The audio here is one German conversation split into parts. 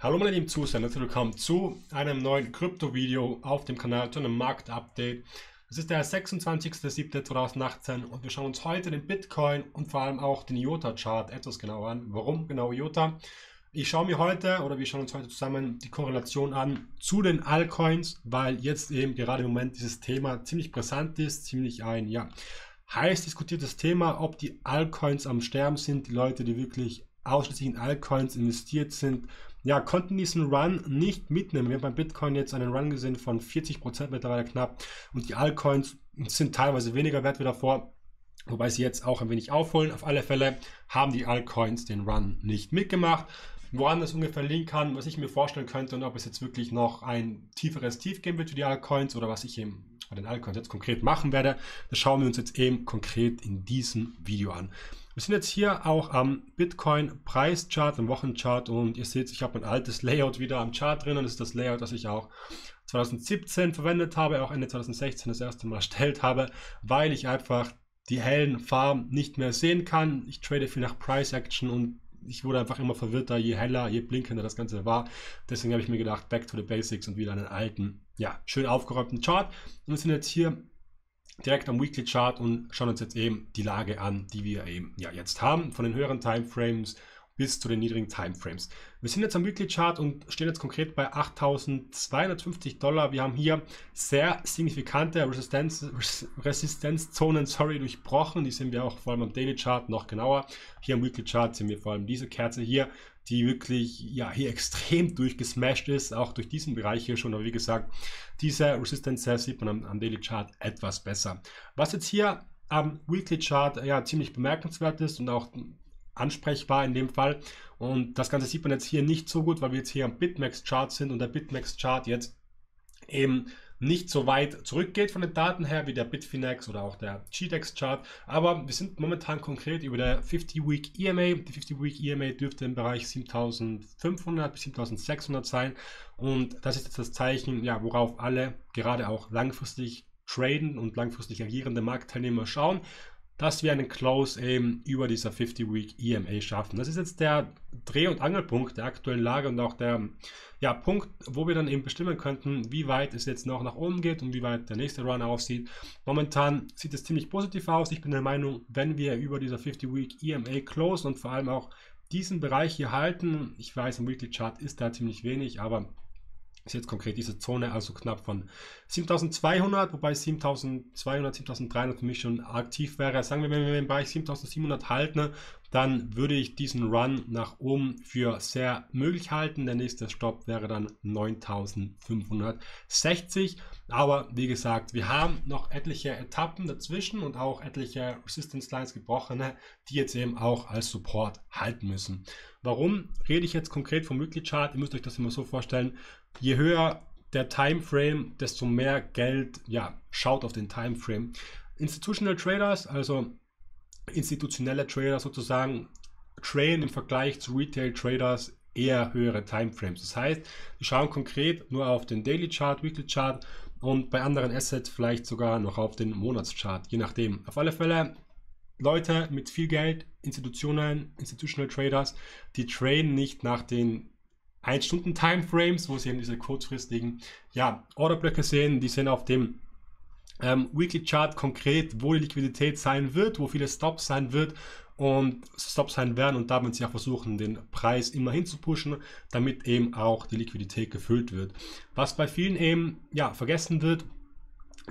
Hallo meine lieben Zuseher, herzlich willkommen zu einem neuen Krypto-Video auf dem Kanal, zu einem Marktupdate. Es ist der 26.07.2018 und wir schauen uns heute den Bitcoin und vor allem auch den IOTA-Chart etwas genauer an. Warum genau IOTA? Ich schaue mir heute oder wir schauen uns heute zusammen die Korrelation an zu den Altcoins, weil jetzt eben gerade im Moment dieses Thema ziemlich brisant ist, ziemlich ein, ja, heiß diskutiertes Thema, ob die Altcoins am Sterben sind, die Leute, die wirklich ausschließlich in Altcoins investiert sind, ja, konnten diesen Run nicht mitnehmen. Wir haben beim Bitcoin jetzt einen Run gesehen von 40% mittlerweile knapp und die Altcoins sind teilweise weniger wert wie davor. Wobei sie jetzt auch ein wenig aufholen. Auf alle Fälle haben die Altcoins den Run nicht mitgemacht. Woran das ungefähr liegen kann, was ich mir vorstellen könnte und ob es jetzt wirklich noch ein tieferes Tief geben wird für die Altcoins oder was ich eben bei den Altcoins jetzt konkret machen werde, das schauen wir uns jetzt eben konkret in diesem Video an. Wir sind jetzt hier auch am Bitcoin Preischart, im Wochenchart und ihr seht, ich habe ein altes Layout wieder am Chart drin und das ist das Layout, das ich auch 2017 verwendet habe, auch Ende 2016 das erste Mal erstellt habe, weil ich einfach die hellen Farben nicht mehr sehen kann. Ich trade viel nach Price Action und ich wurde einfach immer verwirrter, je heller, je blinkender das Ganze war. Deswegen habe ich mir gedacht, back to the basics und wieder einen alten, ja, schön aufgeräumten Chart. Und wir sind jetzt hier direkt am Weekly Chart und schauen uns jetzt eben die Lage an, die wir eben ja jetzt haben, von den höheren Timeframes bis zu den niedrigen Timeframes. Wir sind jetzt am Weekly Chart und stehen jetzt konkret bei 8.250 Dollar. Wir haben hier sehr signifikante Resistenz, Resistenzzonen sorry, durchbrochen. Die sehen wir auch vor allem am Daily Chart noch genauer. Hier am Weekly Chart sehen wir vor allem diese Kerze hier, die wirklich ja hier extrem durchgesmashed ist, auch durch diesen Bereich hier schon. Aber wie gesagt, diese Resistance sieht man am, am Daily Chart etwas besser. Was jetzt hier am Weekly Chart ja ziemlich bemerkenswert ist und auch ansprechbar in dem Fall. Und das Ganze sieht man jetzt hier nicht so gut, weil wir jetzt hier am Bitmax-Chart sind und der Bitmax-Chart jetzt eben nicht so weit zurückgeht von den Daten her wie der Bitfinex oder auch der GDEX-Chart. Aber wir sind momentan konkret über der 50-Week EMA. Die 50-Week EMA dürfte im Bereich 7500 bis 7600 sein. Und das ist jetzt das Zeichen, ja, worauf alle gerade auch langfristig traden und langfristig agierende Marktteilnehmer schauen dass wir einen Close eben über dieser 50-Week EMA schaffen. Das ist jetzt der Dreh- und Angelpunkt der aktuellen Lage und auch der ja, Punkt, wo wir dann eben bestimmen könnten, wie weit es jetzt noch nach oben geht und wie weit der nächste Run aussieht. Momentan sieht es ziemlich positiv aus. Ich bin der Meinung, wenn wir über dieser 50-Week EMA close und vor allem auch diesen Bereich hier halten, ich weiß, im Weekly Chart ist da ziemlich wenig, aber ist jetzt konkret diese Zone, also knapp von 7200, wobei 7200, 7300 für mich schon aktiv wäre. Sagen wir, wenn wir im Bereich 7700 halten, dann würde ich diesen Run nach oben für sehr möglich halten. Der nächste Stopp wäre dann 9560. Aber wie gesagt, wir haben noch etliche Etappen dazwischen und auch etliche Resistance Lines gebrochene, die jetzt eben auch als Support halten müssen. Warum rede ich jetzt konkret vom Weekly Chart? Ihr müsst euch das immer so vorstellen. Je höher der Timeframe, desto mehr Geld, ja, schaut auf den Timeframe. Institutional Traders, also institutionelle Trader sozusagen, traden im Vergleich zu Retail Traders eher höhere Timeframes. Das heißt, die schauen konkret nur auf den Daily Chart, Weekly Chart und bei anderen Assets vielleicht sogar noch auf den Monatschart, je nachdem. Auf alle Fälle Leute mit viel Geld, Institutionen, Institutional Traders, die traden nicht nach den 1 Stunden Timeframes, wo sie eben diese kurzfristigen ja, Orderblöcke sehen, die sehen auf dem ähm, Weekly Chart konkret, wo die Liquidität sein wird, wo viele Stops sein wird und Stops sein werden und da werden sie auch versuchen, den Preis immer hinzupushen, damit eben auch die Liquidität gefüllt wird. Was bei vielen eben ja vergessen wird,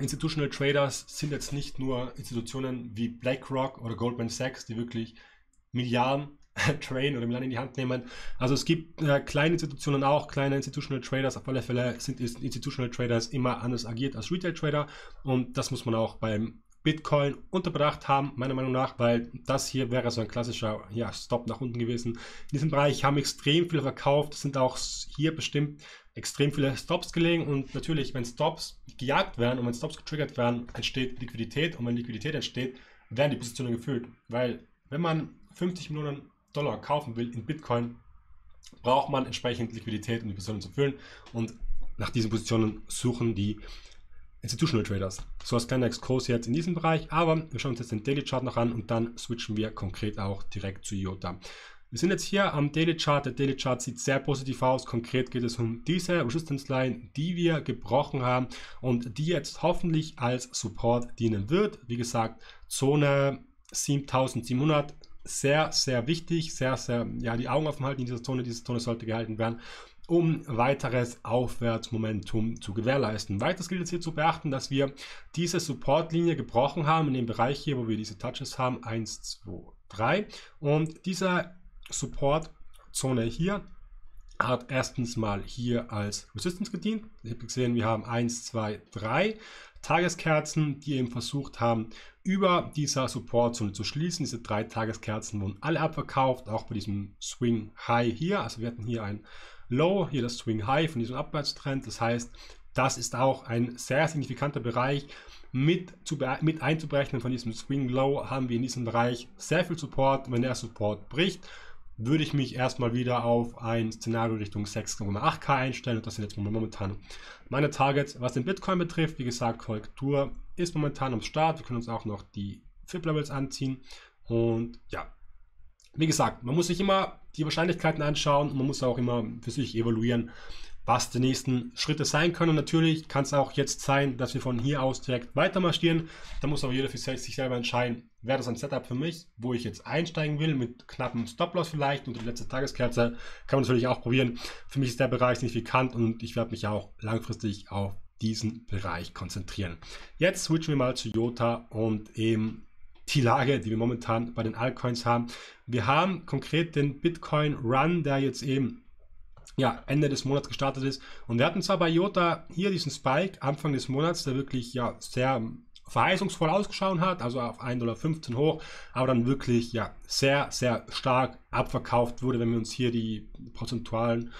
Institutional Traders sind jetzt nicht nur Institutionen wie BlackRock oder Goldman Sachs, die wirklich Milliarden traden oder Milliarden in die Hand nehmen. Also es gibt äh, kleine Institutionen auch, kleine Institutional Traders. Auf alle Fälle sind Institutional Traders immer anders agiert als Retail Trader und das muss man auch beim Bitcoin unterbracht haben, meiner Meinung nach, weil das hier wäre so ein klassischer ja, Stop nach unten gewesen. In diesem Bereich haben extrem viele verkauft, sind auch hier bestimmt extrem viele Stops gelegen und natürlich, wenn Stops gejagt werden und wenn Stops getriggert werden, entsteht Liquidität und wenn Liquidität entsteht, werden die Positionen gefüllt, weil wenn man 50 Millionen Dollar kaufen will in Bitcoin, braucht man entsprechend Liquidität, um die Positionen zu füllen. Und nach diesen Positionen suchen die Institutional Traders. So als kleiner Exkurs jetzt in diesem Bereich, aber wir schauen uns jetzt den Daily Chart noch an und dann switchen wir konkret auch direkt zu IOTA. Wir sind jetzt hier am Daily Chart. Der Daily Chart sieht sehr positiv aus. Konkret geht es um diese Resistance Line, die wir gebrochen haben und die jetzt hoffentlich als Support dienen wird. Wie gesagt, Zone 7700 sehr, sehr wichtig, sehr, sehr, ja, die Augen offen halten in dieser Zone. Diese Zone sollte gehalten werden, um weiteres Aufwärtsmomentum zu gewährleisten. Weiters gilt es hier zu beachten, dass wir diese Supportlinie gebrochen haben in dem Bereich hier, wo wir diese Touches haben. 1, 2, 3. Und dieser Support-Zone hier hat erstens mal hier als Resistance gedient. Ihr habt gesehen, wir haben 1, 2, 3 Tageskerzen, die eben versucht haben, über dieser Supportzone zu schließen. Diese drei Tageskerzen wurden alle abverkauft, auch bei diesem Swing High hier. Also wir hatten hier ein Low, hier das Swing High von diesem Abwärtstrend. Das heißt, das ist auch ein sehr signifikanter Bereich. Mit, zu, mit einzuberechnen von diesem Swing Low haben wir in diesem Bereich sehr viel Support. Wenn der Support bricht, würde ich mich erstmal wieder auf ein Szenario Richtung 6,8K einstellen. Und das sind jetzt momentan meine Targets. Was den Bitcoin betrifft, wie gesagt, Korrektur ist momentan am Start. Wir können uns auch noch die FIP-Levels anziehen. Und ja, wie gesagt, man muss sich immer die Wahrscheinlichkeiten anschauen und man muss auch immer für sich evaluieren, was die nächsten Schritte sein können. Natürlich kann es auch jetzt sein, dass wir von hier aus direkt weiter marschieren. Da muss aber jeder für sich selber entscheiden, wäre das ein Setup für mich, wo ich jetzt einsteigen will, mit knappem Stop-Loss vielleicht und die letzte Tageskerze. Kann man natürlich auch probieren. Für mich ist der Bereich signifikant und ich werde mich auch langfristig auf diesen Bereich konzentrieren. Jetzt switchen wir mal zu Jota und eben die Lage, die wir momentan bei den Altcoins haben. Wir haben konkret den Bitcoin Run, der jetzt eben ja, Ende des Monats gestartet ist. Und wir hatten zwar bei Jota hier diesen Spike Anfang des Monats, der wirklich ja sehr verheißungsvoll ausgeschaut hat, also auf 1,15 Dollar hoch, aber dann wirklich ja sehr, sehr stark abverkauft wurde, wenn wir uns hier die prozentualen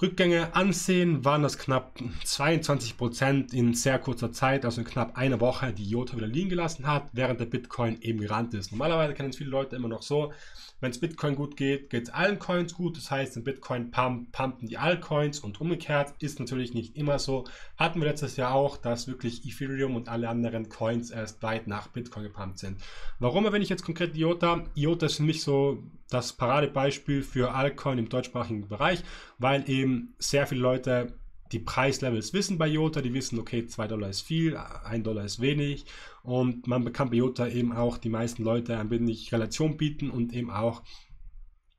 Rückgänge ansehen, waren das knapp 22 Prozent in sehr kurzer Zeit, also in knapp einer Woche, die Jota wieder liegen gelassen hat, während der Bitcoin eben gerannt ist. Normalerweise kennen es viele Leute immer noch so, wenn es Bitcoin gut geht, geht es allen Coins gut. Das heißt, in Bitcoin pump, pumpen die Altcoins und umgekehrt ist natürlich nicht immer so. Hatten wir letztes Jahr auch, dass wirklich Ethereum und alle anderen Coins erst weit nach Bitcoin gepumpt sind. Warum erwähne ich jetzt konkret IOTA? IOTA ist für mich so das Paradebeispiel für Altcoin im deutschsprachigen Bereich, weil eben sehr viele Leute die Preislevels wissen bei Jota, die wissen, okay, 2 Dollar ist viel, 1 Dollar ist wenig. Und man kann bei Jota eben auch die meisten Leute ein wenig Relation bieten und eben auch,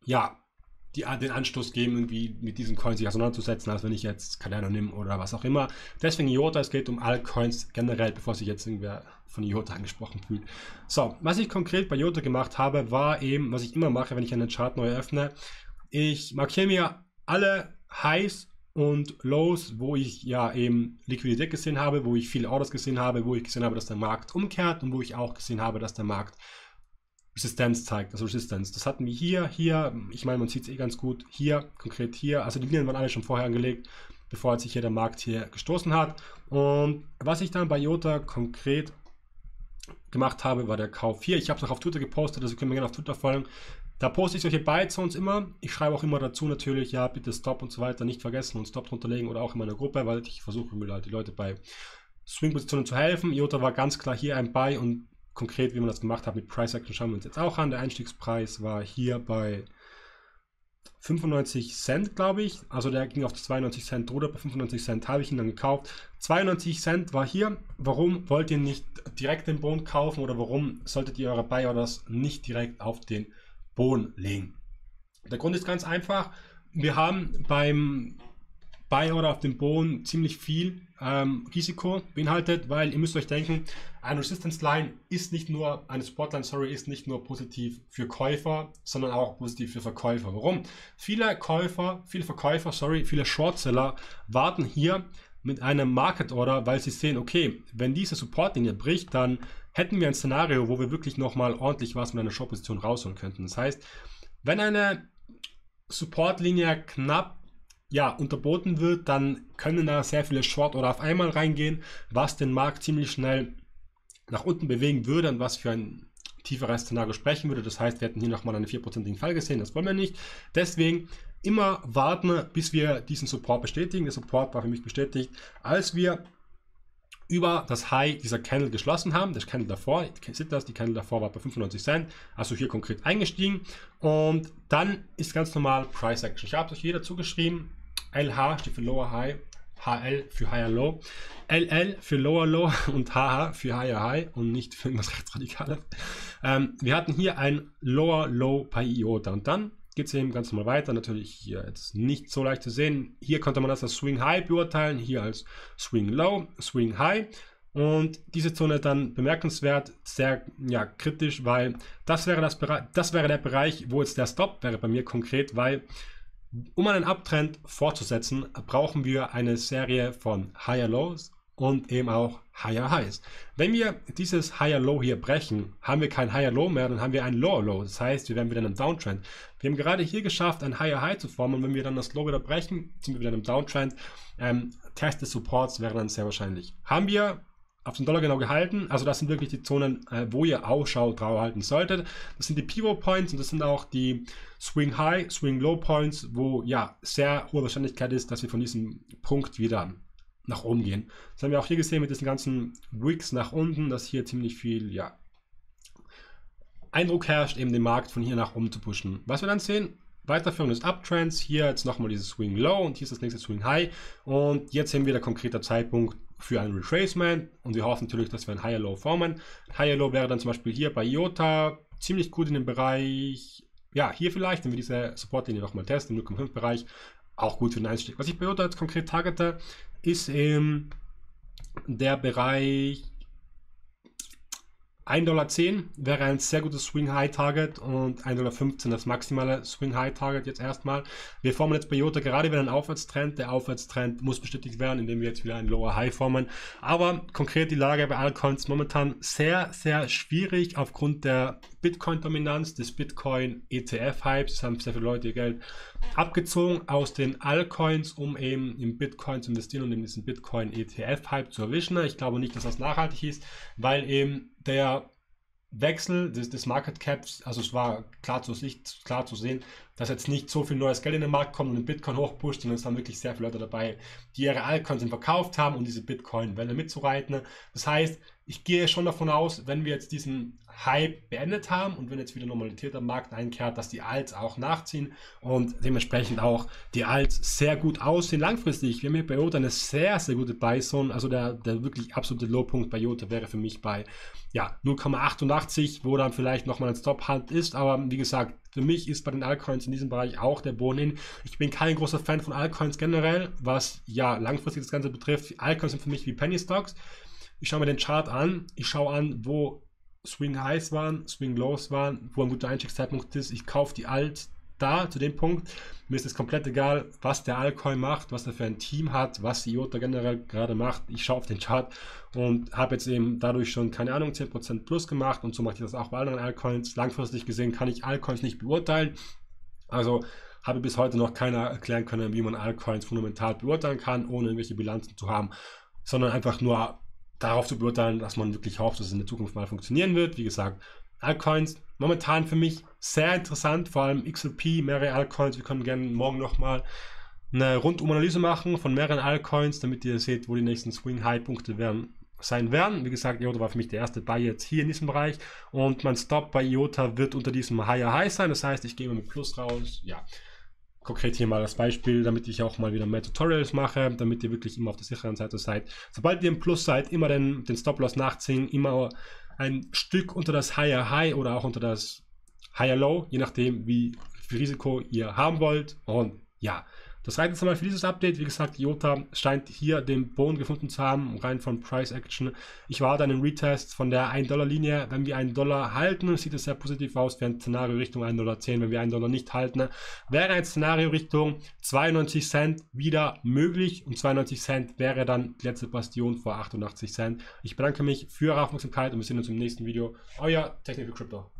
ja, die, den Anstoß geben, irgendwie mit diesen Coins sich auseinanderzusetzen, als wenn ich jetzt Cardano nehme oder was auch immer. Deswegen IOTA, es geht um Altcoins generell, bevor sich jetzt irgendwer von IOTA angesprochen fühlt. So, was ich konkret bei IOTA gemacht habe, war eben, was ich immer mache, wenn ich einen Chart neu öffne, ich markiere mir alle Highs und Lows, wo ich ja eben Liquidität gesehen habe, wo ich viele Orders gesehen habe, wo ich gesehen habe, dass der Markt umkehrt und wo ich auch gesehen habe, dass der Markt Resistenz zeigt, also Resistance. Das hatten wir hier, hier, ich meine, man sieht es eh ganz gut, hier, konkret hier, also die Linien waren alle schon vorher angelegt, bevor sich hier der Markt hier gestoßen hat. Und was ich dann bei Jota konkret gemacht habe, war der Kauf hier. Ich habe es auch auf Twitter gepostet, also können wir gerne auf Twitter folgen. Da poste ich solche Byte-Zones immer. Ich schreibe auch immer dazu natürlich, ja, bitte Stop und so weiter nicht vergessen und Stop drunter legen oder auch in meiner Gruppe, weil ich versuche halt die Leute bei Swing-Positionen zu helfen. IOTA war ganz klar hier ein Buy und konkret, wie man das gemacht hat mit Price Action, schauen wir uns jetzt auch an. Der Einstiegspreis war hier bei 95 Cent, glaube ich. Also der ging auf 92 Cent oder bei 95 Cent habe ich ihn dann gekauft. 92 Cent war hier. Warum wollt ihr nicht direkt den Boden kaufen oder warum solltet ihr eure Buy Orders nicht direkt auf den Boden legen. Der Grund ist ganz einfach. Wir haben beim Buy oder auf dem Boden ziemlich viel ähm, Risiko beinhaltet, weil ihr müsst euch denken, eine Resistance Line ist nicht nur, eine Support Line, sorry, ist nicht nur positiv für Käufer, sondern auch positiv für Verkäufer. Warum? Viele Käufer, viele Verkäufer, sorry, viele Shortseller warten hier mit einem Market Order, weil sie sehen, okay, wenn diese Support-Linie bricht, dann hätten wir ein Szenario, wo wir wirklich nochmal ordentlich was mit einer Short-Position rausholen könnten. Das heißt, wenn eine Support-Linie knapp ja, unterboten wird, dann können da sehr viele Short oder auf einmal reingehen, was den Markt ziemlich schnell nach unten bewegen würde und was für ein tieferes Szenario sprechen würde. Das heißt, wir hätten hier nochmal einen 4%igen Fall gesehen, das wollen wir nicht. Deswegen immer warten, bis wir diesen Support bestätigen. Der Support war für mich bestätigt, als wir über das High dieser Candle geschlossen haben. Das Candle davor, ihr seht das, die Candle davor war bei 95 Cent, also hier konkret eingestiegen. Und dann ist ganz normal Price Action. Ich habe es euch hier dazu geschrieben. LH steht für Lower High, HL für Higher Low, LL für Lower Low und HH für Higher High und nicht für irgendwas Rechtsradikales. Ähm, wir hatten hier ein Lower Low bei IOTA und dann geht es eben ganz normal weiter. Natürlich hier jetzt nicht so leicht zu sehen. Hier konnte man das als Swing High beurteilen, hier als Swing Low, Swing High. Und diese Zone dann bemerkenswert, sehr ja, kritisch, weil das wäre, das, das wäre der Bereich, wo jetzt der Stop wäre bei mir konkret, weil um einen Uptrend fortzusetzen, brauchen wir eine Serie von Higher Lows und eben auch Higher Highs. Wenn wir dieses Higher Low hier brechen, haben wir kein Higher Low mehr, dann haben wir ein Lower Low. Das heißt, wir werden wieder in einem Downtrend. Wir haben gerade hier geschafft, ein Higher High zu formen und wenn wir dann das Low wieder brechen, sind wir wieder in einem Downtrend. Ähm, Test des Supports wäre dann sehr wahrscheinlich. Haben wir auf den Dollar genau gehalten. Also das sind wirklich die Zonen, äh, wo ihr Ausschau drauf halten solltet. Das sind die Pivot Points und das sind auch die Swing High, Swing Low Points, wo ja sehr hohe Wahrscheinlichkeit ist, dass wir von diesem Punkt wieder nach oben gehen. Das haben wir auch hier gesehen mit diesen ganzen Wicks nach unten, dass hier ziemlich viel, ja, Eindruck herrscht, eben den Markt von hier nach oben zu pushen. Was wir dann sehen, Weiterführung des Uptrends, hier jetzt nochmal dieses Swing Low und hier ist das nächste Swing High und jetzt sehen wir der konkrete Zeitpunkt für ein Retracement und wir hoffen natürlich, dass wir ein Higher Low formen. Higher Low wäre dann zum Beispiel hier bei IOTA ziemlich gut in dem Bereich, ja, hier vielleicht, wenn wir diese Supportlinie nochmal testen, im 0,5 Bereich, auch gut für den Einstieg. Was ich bei IOTA jetzt konkret targete, ist eben der Bereich 1,10 Dollar wäre ein sehr gutes Swing High Target und 1,15 Dollar das maximale Swing High Target jetzt erstmal. Wir formen jetzt bei Jota gerade wieder einen Aufwärtstrend. Der Aufwärtstrend muss bestätigt werden, indem wir jetzt wieder einen Lower High formen. Aber konkret die Lage bei Altcoins momentan sehr, sehr schwierig aufgrund der Bitcoin-Dominanz, des Bitcoin-ETF-Hypes. Es haben sehr viele Leute ihr Geld abgezogen aus den Altcoins, um eben in Bitcoin zu investieren und in diesen Bitcoin-ETF-Hype zu erwischen. Ich glaube nicht, dass das nachhaltig ist, weil eben der Wechsel des, des, Market Caps, also es war klar zu, Sicht, klar zu sehen, dass jetzt nicht so viel neues Geld in den Markt kommt und den Bitcoin hochpusht, sondern es waren wirklich sehr viele Leute dabei, die ihre Altcoins verkauft haben, um diese Bitcoin-Welle mitzureiten. Das heißt, ich gehe schon davon aus, wenn wir jetzt diesen Hype beendet haben und wenn jetzt wieder Normalität am Markt einkehrt, dass die Alts auch nachziehen und dementsprechend auch die Alts sehr gut aussehen langfristig. Wir haben hier bei Jota eine sehr, sehr gute Buy-Zone. Also der, der wirklich absolute Lowpunkt bei Jota wäre für mich bei ja, 0,88, wo dann vielleicht nochmal ein Stop-Hand ist. Aber wie gesagt, für mich ist bei den Altcoins in diesem Bereich auch der Boden hin. Ich bin kein großer Fan von Altcoins generell, was ja langfristig das Ganze betrifft. Altcoins sind für mich wie Penny Stocks. Ich schaue mir den Chart an, ich schaue an, wo Swing Highs waren, Swing Lows waren, wo ein guter Einstiegszeitpunkt ist. Ich kaufe die Alt da zu dem Punkt. Mir ist es komplett egal, was der Altcoin macht, was er für ein Team hat, was die IOTA generell gerade macht. Ich schaue auf den Chart und habe jetzt eben dadurch schon, keine Ahnung, 10% plus gemacht und so mache ich das auch bei anderen Altcoins. Langfristig gesehen kann ich Altcoins nicht beurteilen. Also habe bis heute noch keiner erklären können, wie man Altcoins fundamental beurteilen kann, ohne irgendwelche Bilanzen zu haben, sondern einfach nur darauf zu beurteilen, dass man wirklich hofft, dass es in der Zukunft mal funktionieren wird. Wie gesagt, Altcoins momentan für mich sehr interessant, vor allem XLP, mehrere Altcoins. Wir können gerne morgen nochmal eine Rundum-Analyse machen von mehreren Altcoins, damit ihr seht, wo die nächsten Swing-High-Punkte werden, sein werden. Wie gesagt, IOTA war für mich der erste Buy jetzt hier in diesem Bereich und mein Stop bei IOTA wird unter diesem Higher High sein. Das heißt, ich gehe mit Plus raus. Ja, konkret hier mal das Beispiel, damit ich auch mal wieder mehr Tutorials mache, damit ihr wirklich immer auf der sicheren Seite seid. Sobald ihr im Plus seid, immer den, den Stop-Loss nachziehen, immer ein Stück unter das Higher High oder auch unter das Higher Low, je nachdem, wie viel Risiko ihr haben wollt. Und ja, das reicht jetzt einmal für dieses Update. Wie gesagt, IOTA scheint hier den Boden gefunden zu haben, rein von Price Action. Ich warte einen Retest von der 1-Dollar-Linie. Wenn wir 1 Dollar halten, sieht es sehr positiv aus. Wäre ein Szenario Richtung 1,10 Dollar. Wenn wir 1 Dollar nicht halten, wäre ein Szenario Richtung 92 Cent wieder möglich. Und 92 Cent wäre dann die letzte Bastion vor 88 Cent. Ich bedanke mich für eure Aufmerksamkeit und wir sehen uns im nächsten Video. Euer Technical Crypto.